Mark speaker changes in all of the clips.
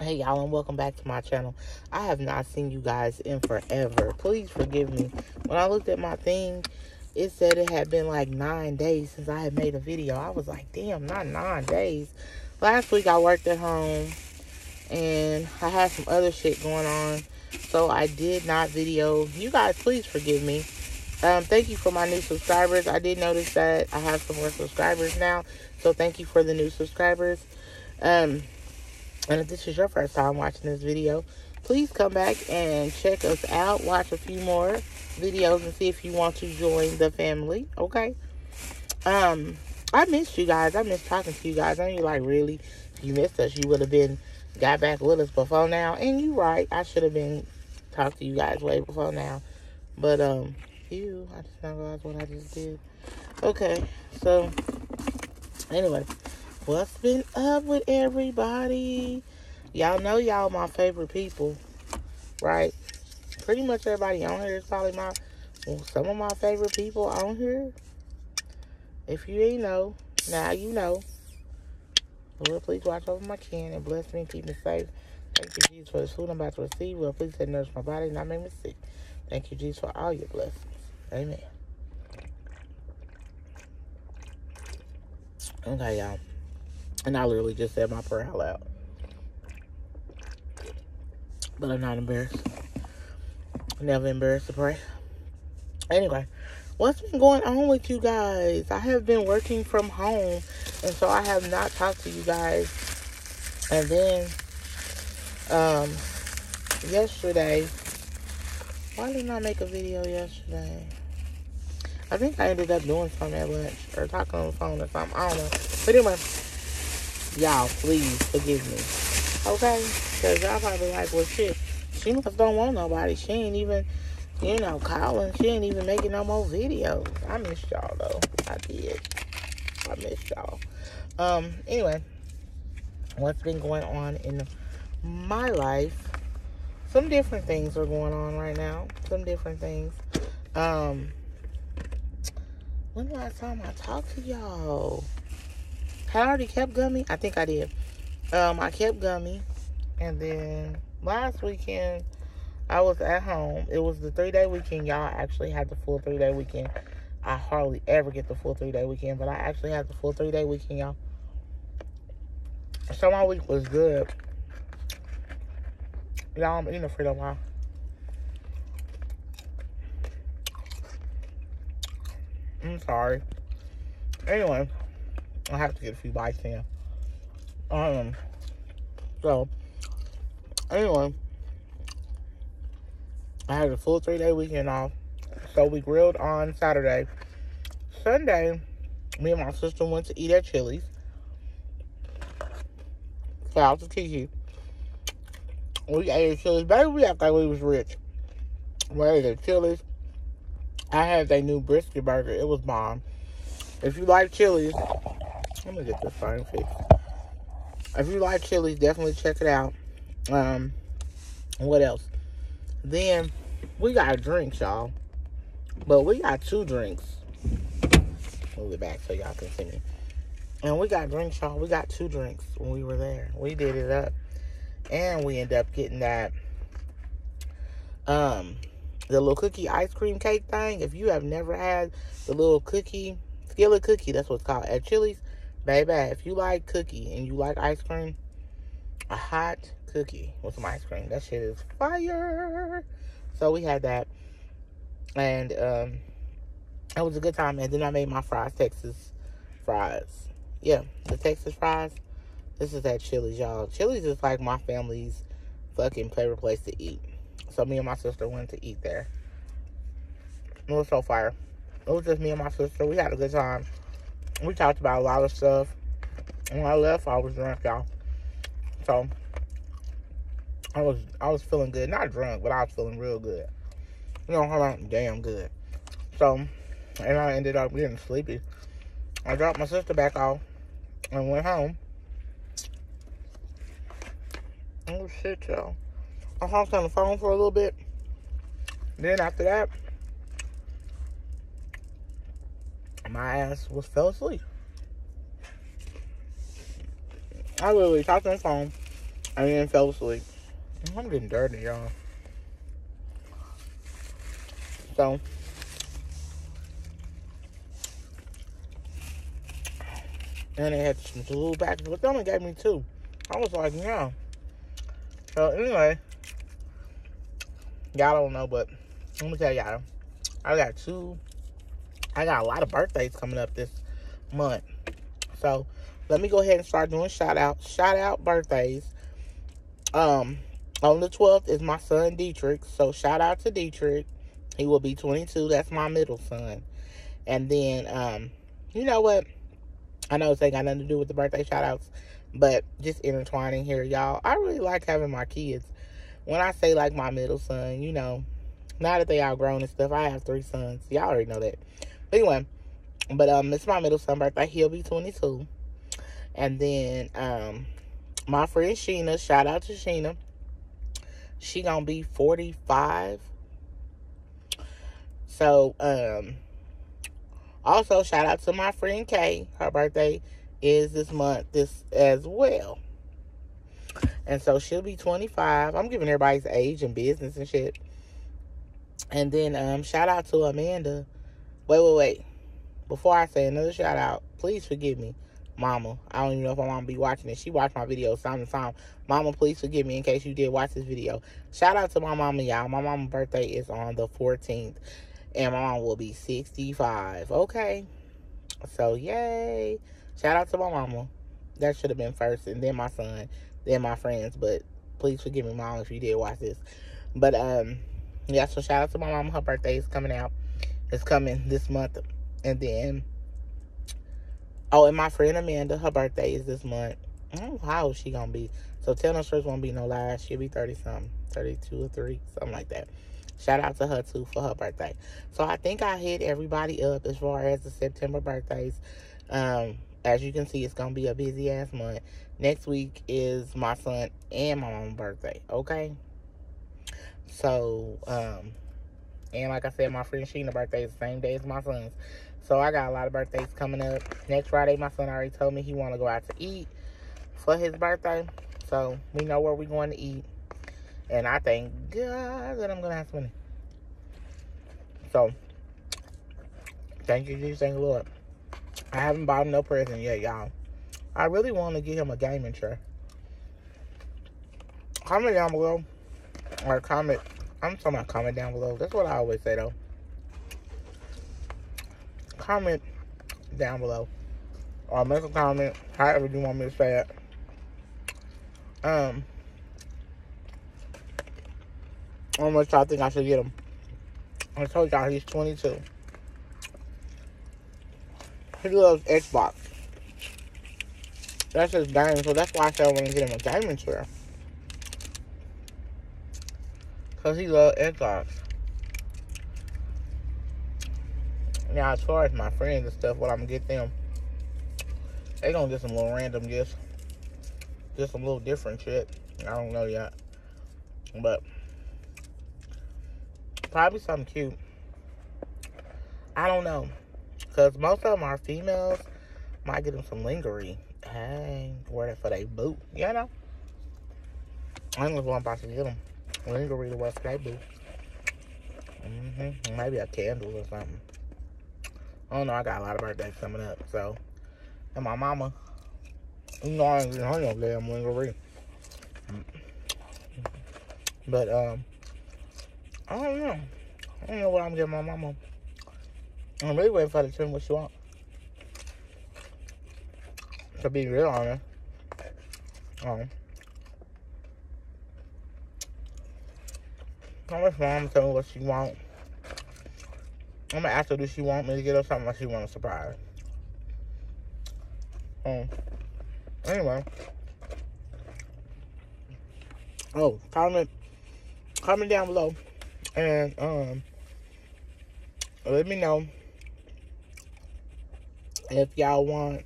Speaker 1: Hey y'all and welcome back to my channel. I have not seen you guys in forever. Please forgive me. When I looked at my thing, it said it had been like nine days since I had made a video. I was like, damn, not nine days. Last week I worked at home and I had some other shit going on. So I did not video. You guys, please forgive me. Um, thank you for my new subscribers. I did notice that I have some more subscribers now. So thank you for the new subscribers. Um, and if this is your first time watching this video, please come back and check us out. Watch a few more videos and see if you want to join the family. Okay. Um, I missed you guys. I missed talking to you guys. I mean, like, really, if you missed us, you would have been got back with us before now. And you right. I should have been talked to you guys way before now. But, um, you, I just not realized what I just did. Okay. So, anyway. What's been up with everybody? Y'all know y'all my favorite people, right? Pretty much everybody on here is probably my, some of my favorite people on here. If you ain't know, now you know. Lord, please watch over my kin and bless me and keep me safe. Thank you, Jesus, for the food I'm about to receive. Well, please take nourish my body and not make me sick. Thank you, Jesus, for all your blessings. Amen. Okay, y'all. And I literally just said my prayer out loud. But I'm not embarrassed. Never embarrassed to pray. Anyway, what's been going on with you guys? I have been working from home, and so I have not talked to you guys. And then, um, yesterday, why didn't I make a video yesterday? I think I ended up doing something at lunch or talking on the phone or something. I don't know. But anyway, y'all please forgive me. Okay? Because y'all probably like well shit. She must don't want nobody. She ain't even you know calling. She ain't even making no more videos. I missed y'all though. I did. I missed y'all. Um anyway what's been going on in my life? Some different things are going on right now. Some different things. Um when the last time i talked to y'all I already kept gummy? I think I did. Um, I kept gummy. And then last weekend, I was at home. It was the three day weekend. Y'all actually had the full three day weekend. I hardly ever get the full three day weekend, but I actually had the full three day weekend, y'all. So my week was good. Y'all, I'm eating a Frito while. I'm sorry. Anyway. I have to get a few bites in. Um, so, anyway, I had a full three day weekend off. So we grilled on Saturday. Sunday, me and my sister went to eat at Chili's. Shout out to Kiki. We ate at Chili's. Baby, we act like we was rich. We ate at Chili's. I had their new brisket burger. It was bomb. If you like Chili's, let me get phone fixed. If you like Chili's, definitely check it out. Um, what else? Then we got drinks, y'all. But we got two drinks. Move it back so y'all can see me. And we got drinks, y'all. We got two drinks when we were there. We did it up. And we ended up getting that um the little cookie ice cream cake thing. If you have never had the little cookie, skillet cookie, that's what's called at Chili's, Baby, if you like cookie and you like ice cream, a hot cookie with some ice cream, that shit is fire. So we had that. And um, it was a good time. And then I made my fries, Texas fries. Yeah, the Texas fries. This is that Chili's, y'all. Chili's is like my family's fucking favorite place to eat. So me and my sister went to eat there. It was so fire. It was just me and my sister. We had a good time we talked about a lot of stuff. When I left, I was drunk, y'all. So I was I was feeling good. Not drunk, but I was feeling real good. You know, on, damn good. So, and I ended up getting sleepy. I dropped my sister back off and went home. Oh shit, y'all. I hopped on the phone for a little bit. Then after that, my ass was fell asleep. I literally talked on the phone I then fell asleep. I'm getting dirty, y'all. So, and they had some little bags, but they only gave me two. I was like, yeah. So anyway, y'all don't know, but let me tell y'all, I got two. I got a lot of birthdays coming up this month. So let me go ahead and start doing shout out, shout out birthdays. Um, on the 12th is my son Dietrich. So shout out to Dietrich. He will be 22. That's my middle son. And then, um, you know what? I know it's ain't got nothing to do with the birthday shout outs, but just intertwining here, y'all. I really like having my kids. When I say like my middle son, you know, now that they outgrown and stuff, I have three sons. Y'all already know that. Anyway, but um, it's my middle son birthday. He'll be 22. And then um, my friend Sheena, shout out to Sheena. She gonna be 45. So um, also shout out to my friend Kay. Her birthday is this month this as well. And so she'll be 25. I'm giving everybody's age and business and shit. And then um shout out to Amanda. Wait, wait, wait. Before I say another shout out, please forgive me, Mama. I don't even know if my mom be watching it. She watched my videos time to time. Mama, please forgive me in case you did watch this video. Shout out to my mama, y'all. My mama's birthday is on the 14th. And my mom will be 65. Okay. So, yay. Shout out to my mama. That should have been first. And then my son. Then my friends. But please forgive me, mom, if you did watch this. But, um, yeah, so shout out to my mom. Her birthday is coming out. It's coming this month. And then, oh, and my friend Amanda, her birthday is this month. I don't know how she gonna be. So tell no stress won't be no lies. She'll be 30 something, 32 or 3, something like that. Shout out to her too for her birthday. So I think I hit everybody up as far as the September birthdays. Um, as you can see, it's gonna be a busy ass month. Next week is my son and my mom's birthday. Okay. So, um, and like I said, my friend Sheena birthday is the same day as my son's. So I got a lot of birthdays coming up. Next Friday, my son already told me he want to go out to eat for his birthday. So we know where we're going to eat. And I thank God that I'm going to have some money. So, thank you, Jesus, thank the Lord. I haven't bought him no present yet, y'all. I really want to get him a gaming chair. Comment down below. Or comment. I'm talking about comment down below. That's what I always say, though. Comment down below. Or make a comment. However you want me to say it. Um, how much y'all think I should get him? I told y'all he's 22. He loves Xbox. That's his game, so that's why I said I want to get him a gaming chair. Because he loves Xbox. Now, as far as my friends and stuff, what I'm going to get them, they going to get some little random gifts. Just some little different shit. I don't know yet. But probably something cute. I don't know. Because most of them are females. Might get them some lingerie. Hey, wear that for their boot. You know? I ain't going to get them lingerie to wear for their boot. Mm-hmm. Maybe a candle or something. I don't know. I got a lot of birthdays coming up. So, and my mama, you know, I ain't getting her no damn lingerie. But, um, I don't know. I don't know what I'm getting my mama. I'm really waiting for her to tell me what she wants. To be real honest. Um, I'm gonna mom tell me what she wants. I'm gonna ask her, do she want me to get her something or she want a surprise? Um, anyway. Oh, comment, comment down below, and um, let me know if y'all want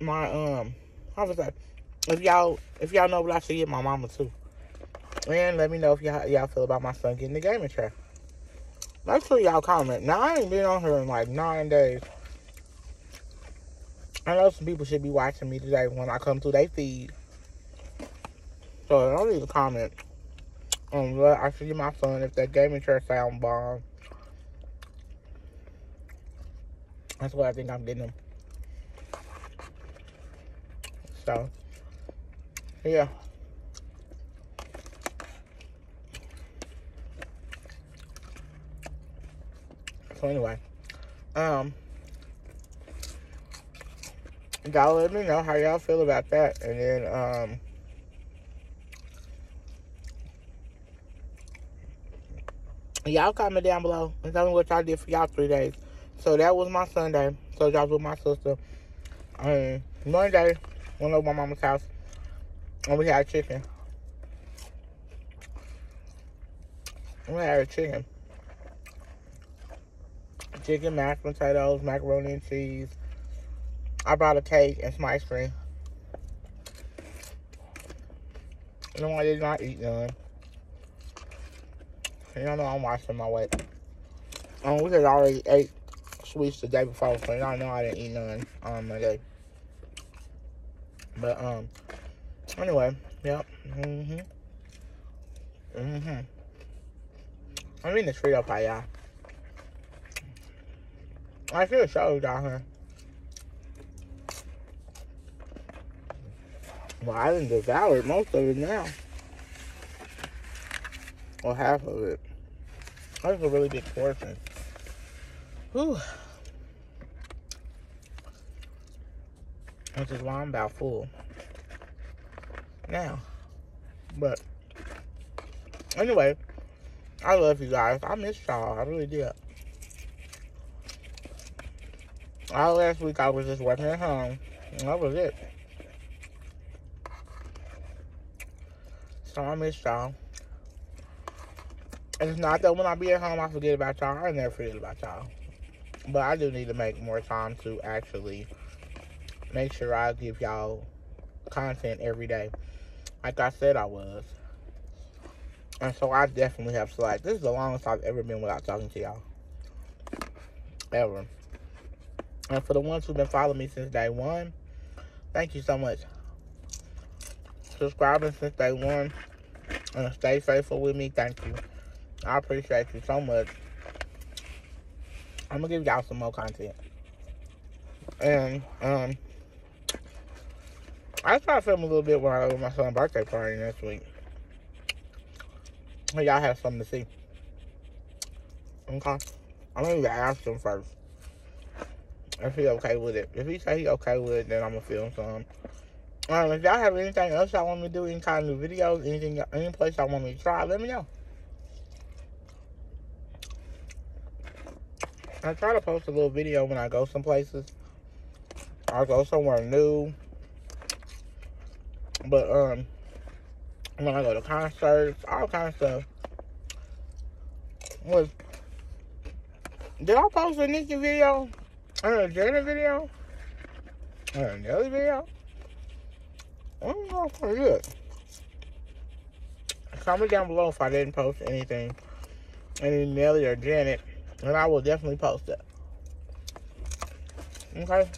Speaker 1: my um, how was that? If y'all if y'all know what I should get my mama too, and let me know if y'all y'all feel about my son getting the gaming chair. Make sure y'all comment. Now I ain't been on here in like nine days. I know some people should be watching me today when I come through their feed So don't leave a comment on what I should get my son if that gaming chair sound bomb. That's what I think I'm getting him. So, yeah. So anyway, um, y'all let me know how y'all feel about that, and then um. Y'all comment down below and tell me what y'all did for y'all three days. So that was my Sunday. So y'all with my sister. Um, Monday, went over my mama's house and we had chicken. We had chicken. Chicken, mashed potatoes, macaroni and cheese. I brought a cake and some ice cream. No, I did not eat none. Y'all know I'm watching my weight. Um, we had already ate sweets the day before, so y'all know I didn't eat none on Monday. But, um, anyway, yep. Mm-hmm. Mm-hmm. I'm eating the Frito pie, y'all. I should have showed here. Well, I didn't devour most of it now. Or half of it. That's a really big portion. Whew. Which is why I'm about full. Now. But. Anyway. I love you guys. I miss y'all. I really did. All last week I was just working at home. And that was it. So I miss y'all. And it's not that when I be at home I forget about y'all. I never forget about y'all. But I do need to make more time to actually make sure I give y'all content every day. Like I said I was. And so I definitely have slack. This is the longest I've ever been without talking to y'all. Ever. And for the ones who've been following me since day one, thank you so much. Subscribing since day one and stay faithful with me, thank you. I appreciate you so much. I'm gonna give y'all some more content. And um I try to film a little bit when I to my son's birthday party next week. Y'all have something to see. Okay. I'm gonna ask him first. If he okay with it. If he say he okay with it, then I'm gonna film some. Um, if y'all have anything else y'all want me to do, any kind of new videos, anything, any place y'all want me to try, let me know. I try to post a little video when I go some places. I go somewhere new. But um when I go to concerts, all kinds of stuff. Was did I post a Nicki video? Or a Jada video? Or a Nelly video? I don't know if I did. Comment down below if I didn't post anything. Any Nelly or Janet. And I will definitely post it. Okay?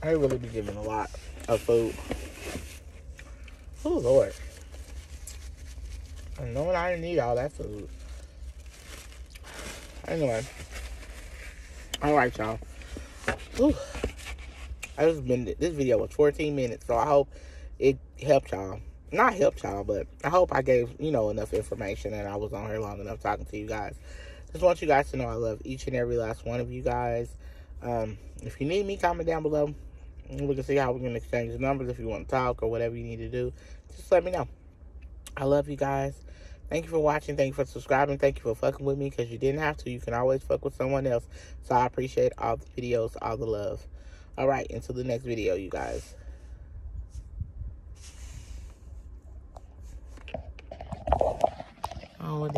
Speaker 1: I really be giving a lot of food. Oh, Lord. I know I didn't need all that food. Anyway. Alright, y'all. I just been, this video was 14 minutes, so I hope it helped y'all not helped y'all, but I hope I gave, you know, enough information and I was on here long enough talking to you guys. Just want you guys to know I love each and every last one of you guys. Um, if you need me, comment down below. We can see how we can exchange numbers if you want to talk or whatever you need to do. Just let me know. I love you guys. Thank you for watching. Thank you for subscribing. Thank you for fucking with me because you didn't have to. You can always fuck with someone else. So I appreciate all the videos, all the love. All right, until the next video, you guys. Oh,